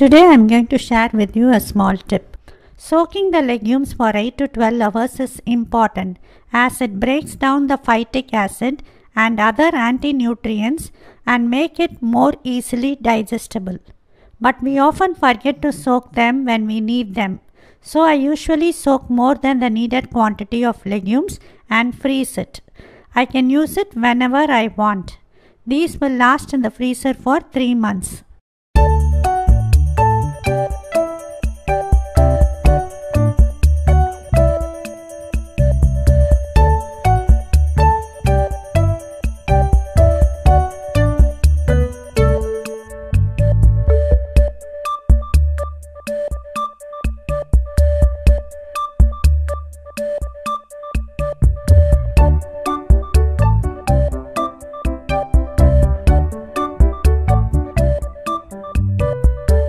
Today I am going to share with you a small tip. Soaking the legumes for 8 to 12 hours is important as it breaks down the phytic acid and other anti-nutrients and make it more easily digestible. But we often forget to soak them when we need them. So I usually soak more than the needed quantity of legumes and freeze it. I can use it whenever I want. These will last in the freezer for 3 months.